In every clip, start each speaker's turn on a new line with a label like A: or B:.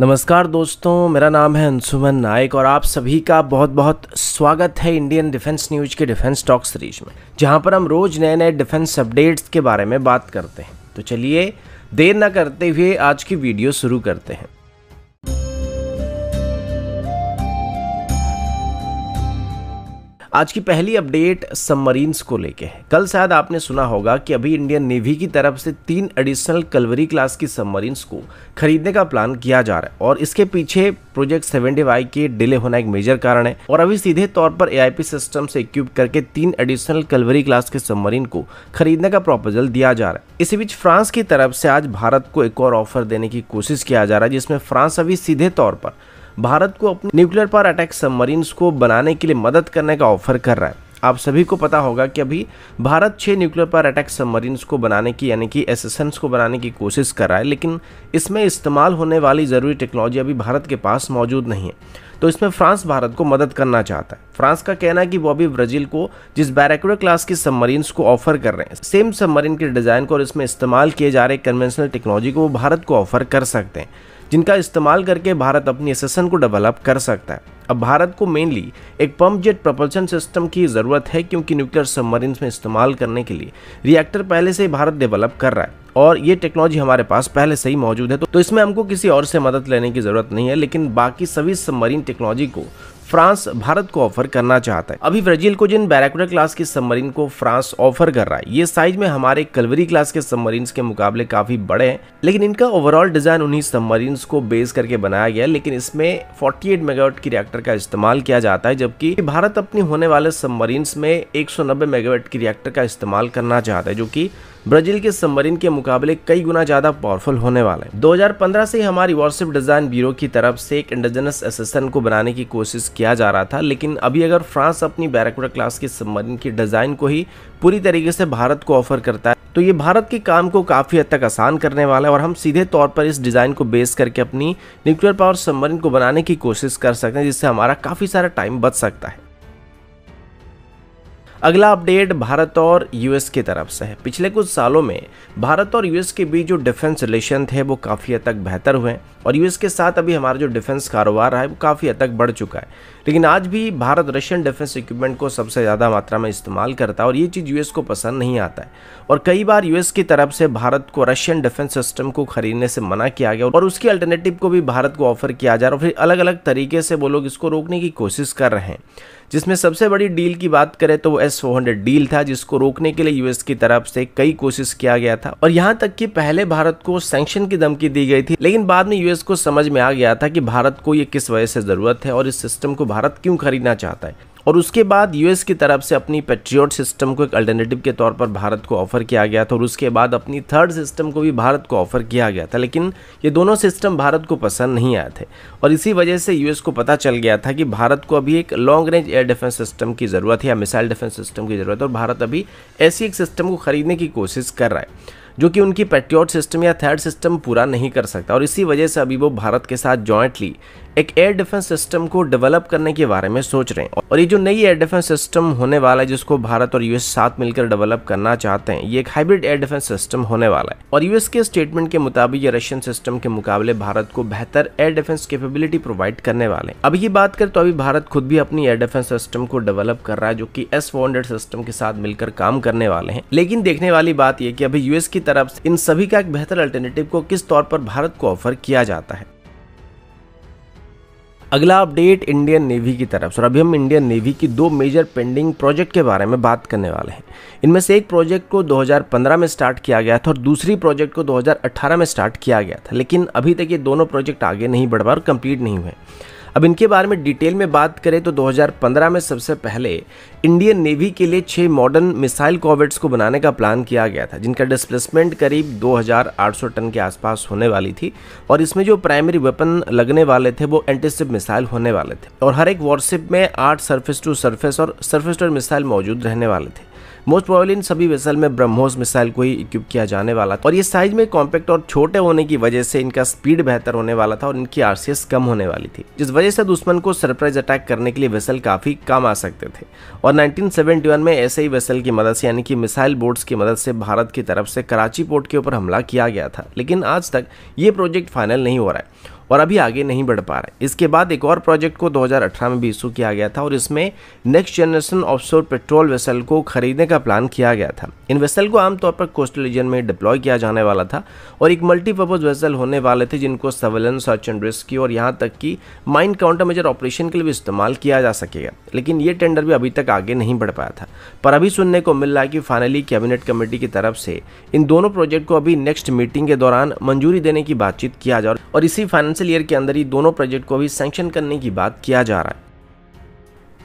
A: नमस्कार दोस्तों, मेरा नाम है अंशुमन नायक और आप सभी का बहुत बहुत स्वागत है इंडियन डिफेंस न्यूज़ के डिफेंस टॉक सीरीज़ में, जहाँ पर हम रोज नए नए डिफेंस अपडेट्स के बारे में बात करते हैं। तो चलिए, देर न करते हुए आज की वीडियो शुरू करते हैं। आज की पहली अपडेट सबमरीन्स को लेके है। कल शायद आपने सुना होगा कि अभी इंडियन नेवी की तरफ़ से तीन एडिशनल कलवरी क्लास की सबमरीन्स को खरीदने का प्लान किया जा रहा है और इसके पीछे प्रोजेक्ट सेवेंटी वाई के डिले होना एक मेजर कारण है। और अभी सीधे तौर पर एआईपी सिस्टम से इक्विप करके तीन एडिशनल कलवरी क्लास के सबमरीन को खरीदने का प्रपोजल दिया जा रहा है। इसी बीच फ्रांस की तरफ़ से आज भारत को एक और ऑफ़र देने की कोशिश किया जा रहा है, जिसमें फ्रांस अभी सीधे तौर पर भारत को अपने न्यूक्लियर पावर अटैक सबमरीन्स को बनाने के लिए मदद करने का ऑफ़र कर रहा है। आप सभी को पता होगा कि अभी भारत छह न्यूक्लियर पावर अटैक सबमरीन्स को बनाने की, यानी कि एस को बनाने की कोशिश कर रहा है, लेकिन इसमें इस्तेमाल होने वाली ज़रूरी टेक्नोलॉजी अभी भारत के पास मौजूद नहीं है। तो इसमें फ्रांस भारत को मदद करना चाहता है। फ्रांस का कहना है कि वो अभी ब्राज़ील को, जिस बैरेकुडा क्लास की सबमरीन्स को ऑफ़र कर रहे हैं, सेम सबमरीन के डिज़ाइन को और इसमें इस्तेमाल किए जा रहे कन्वेंशनल टेक्नोलॉजी को वो भारत को ऑफ़र कर सकते हैं। जिनका इस्तेमाल करके भारत अपनी एसेसन को डेवलप कर सकता है। अब भारत को मेनली एक पंप जेट प्रपल्शन सिस्टम की ज़रूरत है क्योंकि न्यूक्लियर सबमरीन्स में इस्तेमाल करने के लिए रिएक्टर पहले से ही भारत डेवलप कर रहा है और ये टेक्नोलॉजी हमारे पास पहले से ही मौजूद है। तो, तो इसमें हमको किसी और से मदद लेने की ज़रूरत नहीं है लेकिन बाकी सभी सबमरीन टेक्नोलॉजी को फ्रांस भारत को ऑफ़र करना चाहता है। अभी ब्राज़ील को जिन बैराकुडा क्लास की सबमरीन को फ्रांस ऑफ़र कर रहा है, ये साइज़ में हमारे कलवरी क्लास के सबमरीन के मुकाबले काफ़ी बड़े हैं, लेकिन इनका ओवरऑल डिज़ाइन उन्हीं सबमरीन को बेस करके बनाया गया लेकिन इसमें 48 मेगावाट की रिएक्टर का इस्तेमाल किया जाता है, जबकि भारत अपनी होने वाले सबमरीन में 190 मेगावाट की रिएक्टर का इस्तेमाल करना चाहता है, जो की ब्राज़ील के सबमरीन के मुकाबले कई गुना ज़्यादा पावरफुल होने वाला है। 2015 से ही हमारी वॉरशिप डिज़ाइन ब्यूरो की तरफ़ से एक इंडिजिनस एसेसन को बनाने की कोशिश किया जा रहा था, लेकिन अभी अगर फ्रांस अपनी बैरकुडा क्लास के सबमरीन की डिज़ाइन को ही पूरी तरीके से भारत को ऑफ़र करता है तो ये भारत के काम को काफ़ी हद तक आसान करने वाला है और हम सीधे तौर पर इस डिज़ाइन को बेस करके अपनी न्यूक्लियर पावर सबमरीन को बनाने की कोशिश कर सकते हैं, जिससे हमारा काफ़ी सारा टाइम बच सकता है। अगला अपडेट भारत और यूएस की तरफ़ से है। पिछले कुछ सालों में भारत और यूएस के बीच जो डिफेंस रिलेशन थे, वो काफ़ी हद तक बेहतर हुए और यूएस के साथ अभी हमारा जो डिफेंस कारोबार है, वो काफ़ी हद तक बढ़ चुका है। लेकिन आज भी भारत रशियन डिफेंस इक्विपमेंट को सबसे ज़्यादा मात्रा में इस्तेमाल करता है और ये चीज़ यूएस को पसंद नहीं आता है। और कई बार यूएस की तरफ़ से भारत को रशियन डिफेंस सिस्टम को खरीदने से मना किया गया और उसकी अल्टरनेटिव को भी भारत को ऑफ़र किया जा रहा है और फिर अलग अलग तरीके से वो लोग इसको रोकने की कोशिश कर रहे हैं। जिसमें सबसे बड़ी डील की बात करें तो वो एस फोर हंड्रेड डील था, जिसको रोकने के लिए यूएस की तरफ़ से कई कोशिश किया गया था। और यहाँ तक कि पहले भारत को सैंक्शन की धमकी दी गई थी, लेकिन बाद में यूएस को समझ में आ गया था कि भारत को ये किस वजह से ज़रूरत है और इस सिस्टम को भारत क्यों खरीदना चाहता है। और उसके बाद यूएस की तरफ़ से अपनी पेट्रियोट सिस्टम को एक अल्टरनेटिव के तौर पर भारत को ऑफ़र किया गया था और उसके बाद अपनी थर्ड सिस्टम को भी भारत को ऑफ़र किया गया था। लेकिन ये दोनों सिस्टम भारत को पसंद नहीं आए थे। और इसी वजह से यूएस को पता चल गया था कि भारत को अभी एक long range air defence system की ज़रूरत है या मिसाइल डिफेंस सिस्टम की ज़रूरत है और भारत अभी ऐसी एक सिस्टम को खरीदने की कोशिश कर रहा है, जो कि उनकी पेट्रियोट सिस्टम या थर्ड सिस्टम पूरा नहीं कर सकता। और इसी वजह से अभी वो भारत के साथ जॉइंटली एक एयर डिफेंस सिस्टम को डेवलप करने के बारे में सोच रहे हैं। और ये जो नई एयर डिफेंस सिस्टम होने वाला है, जिसको भारत और यूएस साथ मिलकर डेवलप करना चाहते हैं, ये एक हाइब्रिड एयर डिफेंस सिस्टम होने वाला है। और यूएस के स्टेटमेंट के मुताबिक ये रशियन सिस्टम के मुकाबले भारत को बेहतर एयर डिफेंस कैपेबिलिटी प्रोवाइड करने वाले हैं। अभी की बात करें तो अभी भारत खुद भी अपनी एयर डिफेंस सिस्टम को डेवलप कर रहा है, जो की एस सिस्टम के साथ मिलकर काम करने वाले हैं। लेकिन देखने वाली बात यह की अभी यूएस की तरफ़ इन सभी का एक बेहतर अल्टरनेटिव को किस तौर पर भारत को ऑफ़र किया जाता है। अगला अपडेट इंडियन नेवी की तरफ़। और अभी हम इंडियन नेवी की दो मेजर पेंडिंग प्रोजेक्ट के बारे में बात करने वाले हैं। इनमें से एक प्रोजेक्ट को 2015 में स्टार्ट किया गया था और दूसरी प्रोजेक्ट को 2018 में स्टार्ट किया गया था। लेकिन अभी तक ये दोनों प्रोजेक्ट आगे नहीं बढ़ पा और कंप्लीट नहीं हुए। अब इनके बारे में डिटेल में बात करें तो 2015 में सबसे पहले इंडियन नेवी के लिए छह मॉडर्न मिसाइल कॉवेट्स को बनाने का प्लान किया गया था, जिनका डिस्प्लेसमेंट करीब 2800 टन के आसपास होने वाली थी और इसमें जो प्राइमरी वेपन लगने वाले थे वो एंटीसिप मिसाइल होने वाले थे और हर एक वॉरशिप में आठ सर्फेस टू सर्फेस और सरफेस टू मिसाइल मौजूद रहने वाले थे। मोस्ट प्रोबेबली इन सभी वेसल में ब्रह्मोस मिसाइल को ही इक्विप किया जाने वाला था। और ये साइज़ में कॉम्पैक्ट और छोटे होने की वजह से इनका स्पीड बेहतर होने वाला था और इनकी आरसीएस कम होने वाली थी। जिस वजह से दुश्मन को सरप्राइज़ अटैक करने के लिए वेसल काफ़ी कम आ सकते थे। और 1971 में ऐसे ही वेसल की मदद से, यानी कि मिसाइल बोट्स की मदद से भारत की तरफ़ से कराची पोर्ट के ऊपर हमला किया गया था। लेकिन आज तक ये प्रोजेक्ट फाइनल नहीं हो रहा है। और अभी आगे नहीं बढ़ पा रहा है। इसके बाद एक और प्रोजेक्ट को 2018 में भी इशू किया गया था और इसमें next generation offshore patrol vessel को खरीदने का प्लान किया गया था। इन वेसल को आमतौर पर कोस्टल रीजन में डिप्लॉय किया जाने वाला था और एक मल्टीपर्पज वेसल होने वाले थे जिनको सर्वेलेंस सर्च एंड रेस्क्यू और यहाँ तक कि माइंड काउंटर मेजर ऑपरेशन के लिए भी इस्तेमाल किया जा सकेगा। लेकिन ये टेंडर भी अभी तक आगे नहीं बढ़ पाया था। पर अभी सुनने को मिल रहा है कि फाइनली कैबिनेट कमेटी की तरफ़ से इन दोनों प्रोजेक्ट को अभी नेक्स्ट मीटिंग के दौरान मंजूरी देने की बातचीत किया जा और इसी फाइनेंशियल ईयर के अंदर ही दोनों प्रोजेक्ट को अभी सैंक्शन करने की बात किया जा रहा है।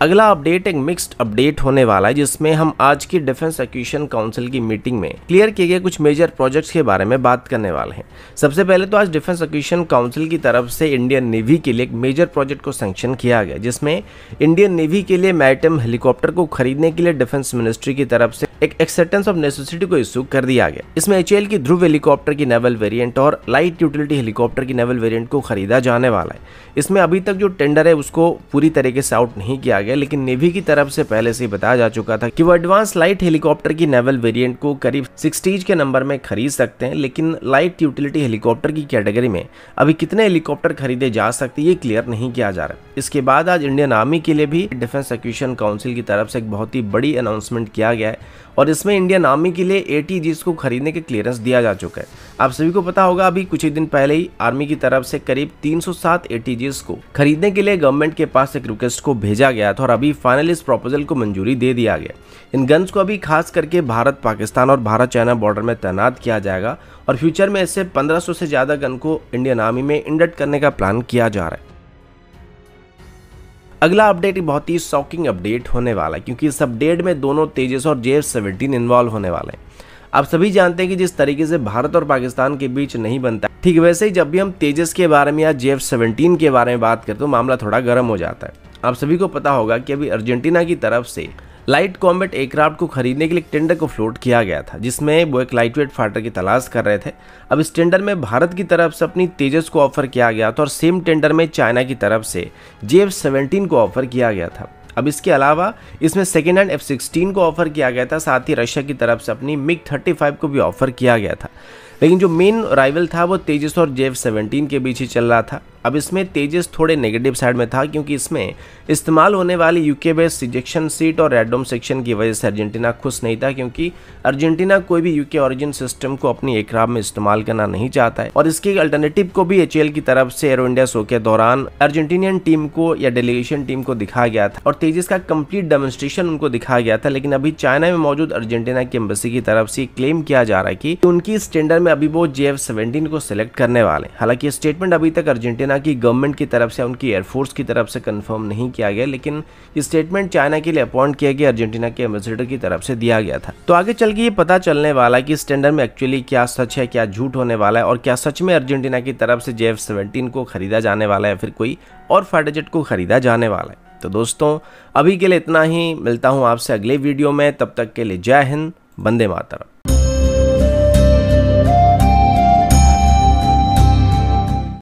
A: अगला अपडेट एक मिक्स्ड अपडेट होने वाला है, जिसमें हम आज की डिफेंस एक्विशन काउंसिल की मीटिंग में क्लियर किए गए कुछ मेजर प्रोजेक्ट्स के बारे में बात करने वाले हैं। सबसे पहले तो आज डिफेंस एक्विशन काउंसिल की तरफ़ से इंडियन नेवी के लिए एक मेजर प्रोजेक्ट को सैंक्शन किया गया, जिसमें इंडियन नेवी के लिए मैरिटाइम हेलीकॉप्टर को खरीदने के लिए डिफेंस मिनिस्ट्री की तरफ़ से एक एक्सेप्टेंस ऑफ़ नेसेसिटी को इशू कर दिया गया। इसमें एचएल की ध्रुव हेलीकॉप्टर की नेवल वेरियंट और लाइट यूटिलिटी हेलीकॉप्टर की नेवल वेरियंट को खरीदा जाने वाला है। इसमें अभी तक जो टेंडर है, उसको पूरी तरीके से आउट नहीं किया गया, लेकिन नेवी की तरफ़ से पहले से बताया जा चुका था कि वो एडवांस लाइट हेलीकॉप्टर की नेवल वेरिएंट को करीब सिक्सटीज के नंबर में खरीद सकते हैं, लेकिन लाइट यूटिलिटी हेलीकॉप्टर की कैटेगरी में अभी कितने हेलीकॉप्टर खरीदे जा सकते ये क्लियर नहीं किया जा रहा। इसके बाद आज इंडियन आर्मी के लिए भी डिफेंस एक्विशन काउंसिल की तरफ़ से एक बहुत ही बड़ी अनाउंसमेंट किया गया है और इसमें इंडियन आर्मी के लिए ए को खरीदने के क्लियरेंस दिया जा चुका है। आप सभी को पता होगा, अभी कुछ ही दिन पहले ही आर्मी की तरफ़ से करीब 307 एटीजीज को खरीदने के लिए गवर्नमेंट के पास एक रिक्वेस्ट को भेजा गया था और अभी फाइनली इस प्रपोजल को मंजूरी दे दिया गया इन गन्स को अभी खास करके भारत, पाकिस्तान और भारत चाइना बॉर्डर में तैनात किया जाएगा और फ्यूचर में इससे 1500 से ज़्यादा गन को इंडियन आर्मी में इंडक्ट करने का प्लान किया जा रहा है। अगला अपडेट बहुत ही शॉकिंग अपडेट होने वाला है, क्योंकि इस अपडेट में दोनों तेजस और जे सेवनटीन इन्वॉल्व होने वाले हैं। आप सभी जानते हैं कि जिस तरीके से भारत और पाकिस्तान के बीच नहीं बनता ठीक वैसे ही जब भी हम तेजस के बारे में या जे सेवनटीन के बारे में बात करते हैं तो मामला थोड़ा गर्म हो जाता है। आप सभी को पता होगा कि अभी अर्जेंटीना की तरफ़ से लाइट कॉम्बेट एयरक्राफ्ट को खरीदने के लिए टेंडर को फ्लोट किया गया था, जिसमें वो एक लाइट वेट फाइटर की तलाश कर रहे थे। अब इस टेंडर में भारत की तरफ़ से अपनी तेजस को ऑफ़र किया गया था और सेम टेंडर में चाइना की तरफ़ से जे एफ़ सेवनटीन को ऑफ़र किया गया था। अब इसके अलावा इसमें सेकेंड हैंड एफ़ सिक्सटीन को ऑफ़र किया गया था, साथ ही रशिया की तरफ़ से अपनी मिग थर्टी फाइव को भी ऑफ़र किया गया था। लेकिन जो मेन राइवल था, वो तेजस और जे एफ़ सेवनटीन के बीच ही चल रहा था। अब इसमें तेजस थोड़े नेगेटिव साइड में था क्योंकि इसमें इस्तेमाल होने वाली यूके बेस्ड सिजेक्शन सीट और रेडोम सेक्शन की वजह से अर्जेंटीना खुश नहीं था क्योंकि अर्जेंटीना कोई भी यूके ऑरिजिन सिस्टम को अपनी एयरक्राफ्ट में इस्तेमाल करना नहीं चाहता है। और इसके अल्टरनेटिव को भी एच की तरफ़ से एरो इंडिया शो के दौरान अर्जेंटीनियन टीम को या डेलीगेशन टीम को दिखाया गया था और तेजस का कंप्लीट डेमोन्स्ट्रेशन उनको दिखाया गया था, लेकिन अभी चाइना में मौजूद अर्जेंटीना की एम्बेसी की तरफ़ से क्लेम किया जा रहा है कि उनकी इस टेंडर में अभी वो जे को सिलेक्ट करने वाले हालाँकि स्टेटमेंट अभी तक अर्जेंटीना की गवर्नमेंट की तरफ़ से, उनकी एयरफोर्स की तरफ़ से कंफर्म नहीं किया गया, लेकिन ये स्टेटमेंट चाइना के लिए अपॉइंट किया गया, अर्जेंटीना के एम्बेसडर की तरफ़ से दिया गया था। तो आगे चल के ये पता चलने वाला कि इस टेंडर में एक्चुअली क्या सच है, क्या झूठ होने वाला है, और क्या सच में अर्जेंटीना की तरफ़ से जे को खरीदा जाने वाला है फिर कोई और फाइटर जेट को खरीदा जाने वाला है। तो दोस्तों, अभी के लिए इतना ही, मिलता हूँ आपसे अगले वीडियो में, तब तक के लिए जय हिंद बंदे मातरम।